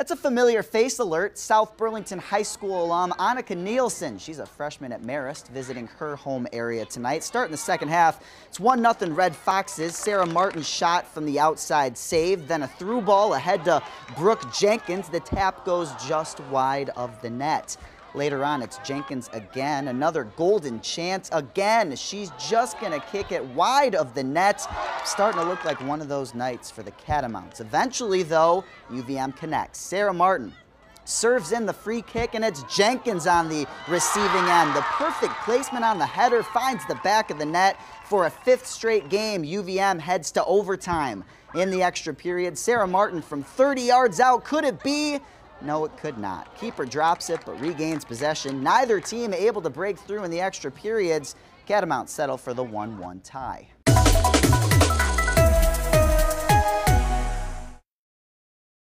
That's a familiar face alert. South Burlington High School alum Annika Nielsen. She's a freshman at Marist, visiting her home area tonight. Starting the second half, it's 1-0 Red Foxes. Sarah Martin shot from the outside saved, then a through ball ahead to Brooke Jenkins. The tap goes just wide of the net. Later on, it's Jenkins again. Another golden chance again. She's just going to kick it wide of the net. Starting to look like one of those nights for the Catamounts. Eventually, though, UVM connects. Sarah Martin serves in the free kick, and it's Jenkins on the receiving end. The perfect placement on the header finds the back of the net. For a fifth straight game, UVM heads to overtime. In the extra period, Sarah Martin from 30 yards out. Could it be? No, it could not. Keeper drops it, but regains possession. Neither team able to break through in the extra periods. Catamount settle for the 1-1 tie.